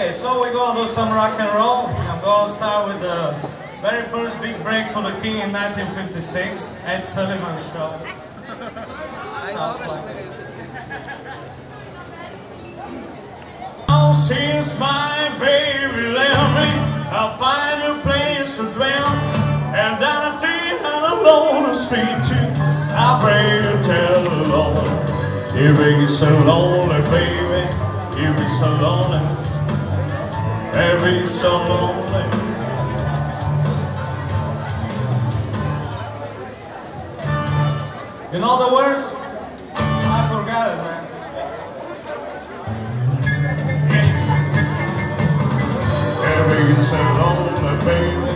Okay, so we're gonna do some rock and roll. I'm gonna start with the very first big break for the King in 1956, Ed Sullivan's Show. Sounds like to dwell. And down a tree and the street too. I pray to tell the Lord, you be so lonely, baby. You be so lonely. Be so lonely. Know the words? I forgot it, man. You so lonely, baby.